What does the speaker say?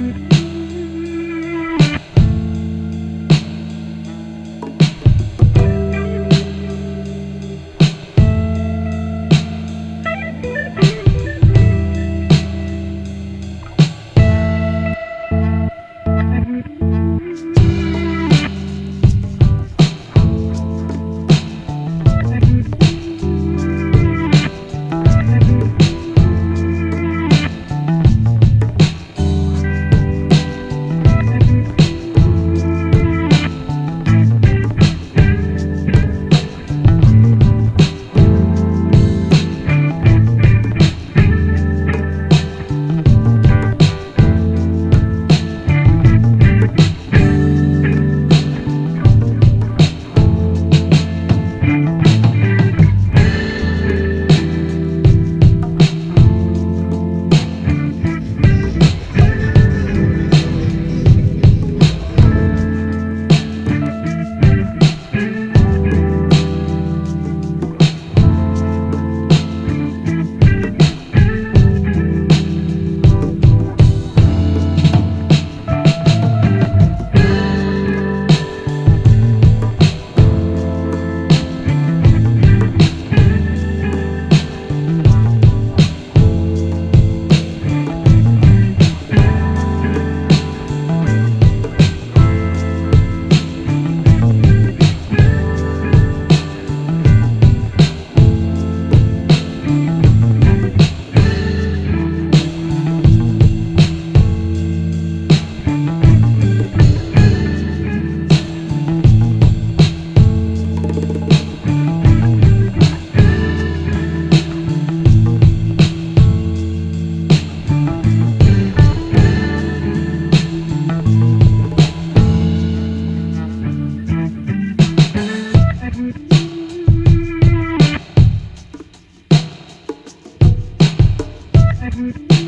Mm-hmm. Mm-hmm.